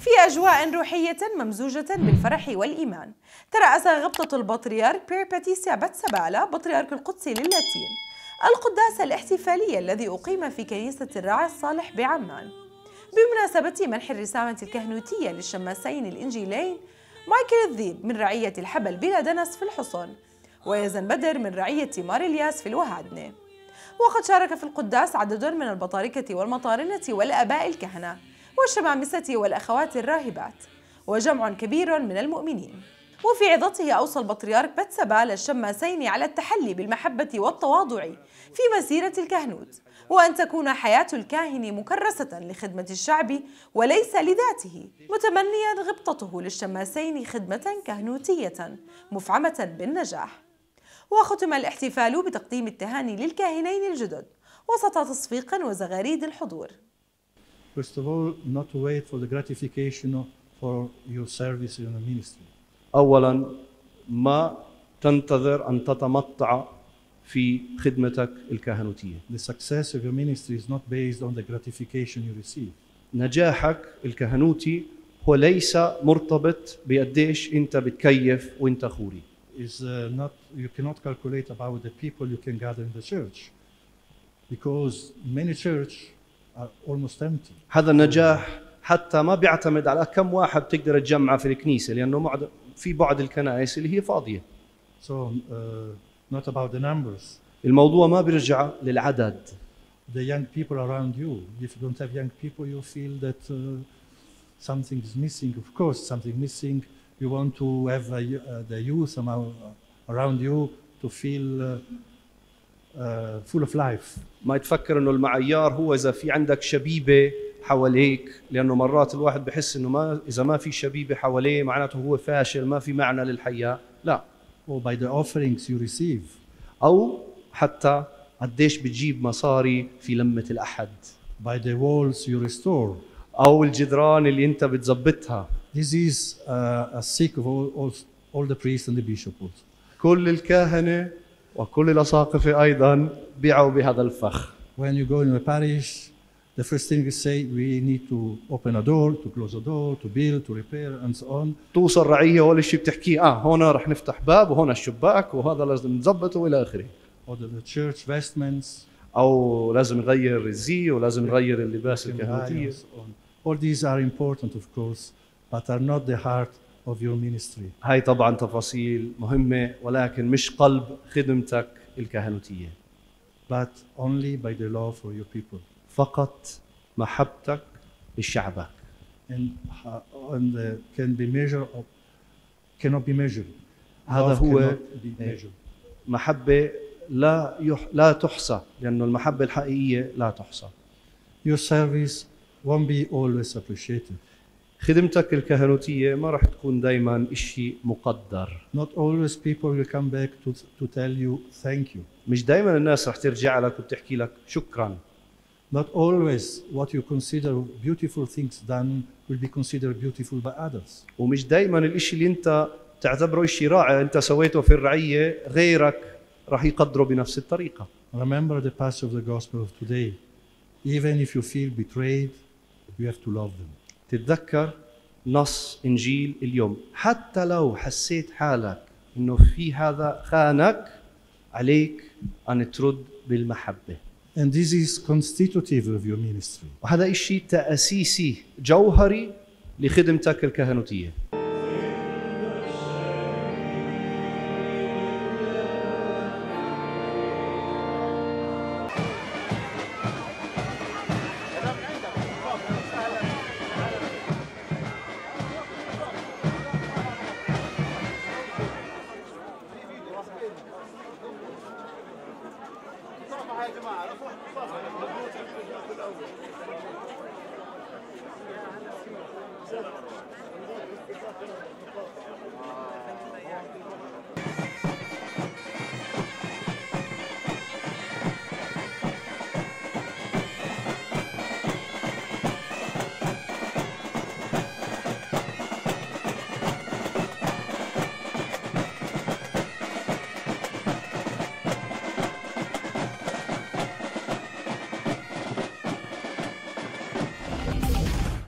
في أجواء روحية ممزوجة بالفرح والإيمان. ترأس غبطة البطريرك بيرباتيسيا باتسابالا بطريرك القدس للاتين. القداس الاحتفالي الذي أقيم في كنيسة الراعي الصالح بعمان. بمناسبة منح الرسامة الكهنوتية للشماسين الإنجيلين مايكل الذيب من رعية الحبل بلا دنس في الحصن ويزن بدر من رعية ماريلياس في الوهادنة. وقد شارك في القداس عدد من البطاركة والمطارنة والآباء الكهنة. والشمامسة والأخوات الراهبات وجمع كبير من المؤمنين. وفي عظته أوصى البطريرك بتسبا للشماسين على التحلي بالمحبة والتواضع في مسيرة الكهنوت وأن تكون حياة الكاهن مكرسة لخدمة الشعب وليس لذاته متمنيا غبطته للشماسين خدمة كهنوتية مفعمة بالنجاح. وختم الاحتفال بتقديم التهاني للكاهنين الجدد وسط تصفيق وزغاريد الحضور. First of all, not to wait for the gratification for your service in the ministry. اولا ما تنتظر ان تتمتع في خدمتك الكهنوتيه The success of your ministry is not based on the gratification you receive. نجاحك الكهنوتي هو ليس مرتبط بقديش انت بتكيف وانت خوري Is uh, not you cannot calculate about the people you can gather in the church, because many church. هذا النجاح حتى ما بيعتمد على كم واحد بتقدر تجمعه في الكنيسه لأنه في بعض الكنائس اللي هي فاضيه So uh, not about the numbers. الموضوع ما بيرجع للعدد The young people around you. If you don't have young people, you feel that uh, something is missing. Of course, something missing. You want to have uh, y- uh, the youth around you to feel uh, full of life. ما يتفكر إنه المعيار هو إذا في عندك شبيبة حواليك لأنه مرات الواحد بحس إنه ما إذا ما في شبيبة حواليه معناته هو فاشل ما في معنى للحياة لا Or by the offerings you receive. أو حتى قديش بتجيب مصاري في لمة الأحد by the walls you restore. أو الجدران اللي أنت بتظبطها This is uh, a sick of all, all, all the priests and the bishops. كل الكاهنة وكل الاساقفه أيضا بيعوا بهذا الفخ When you go in a parish, the first thing you say, we need to open a door, to close a door, to build, to repair, and so on. توصل رعيه اول شيء بتحكيه آه هون رح نفتح باب وهون الشباك وهذا لازم نظبطه والى اخره Or the, church vestments, أو لازم نغير الزي ولازم نغير اللباس on. All these are important, of course, but are not the heart of your ministry. هاي طبعا تفاصيل مهمه ولكن مش قلب خدمتك الكهنوتيه But only by the love for your people. فقط محبتك لشعبك And, uh, and uh, can be measured, of, cannot be measured. هذا هو إيه. محبه لا يح... لا تحصى لأنه المحبه الحقيقيه لا تحصى Your service won't be always appreciated. خدمتك الكهنوتيه ما راح تكون دائما شيء مقدر Not always people will come back to, to tell you thank you. مش دائما الناس راح ترجع لك وبتحكي لك شكرا Not always what you consider beautiful things done will be considered beautiful by others. ومش دائما الاشي اللي انت تعتبره اشي رائع انت سويته في الرعيه غيرك راح يقدره بنفس الطريقة Remember the passage of the gospel of today. Even if you feel betrayed, you have to love them. تتذكر نص إنجيل اليوم. حتى لو حسيت حالك إنه في هذا خانك عليك أن ترد بالمحبة. And this is constitutive of your ministry. وهذا إشي تأسيسي جوهري لخدمتك الكهنوتية. يا جماعة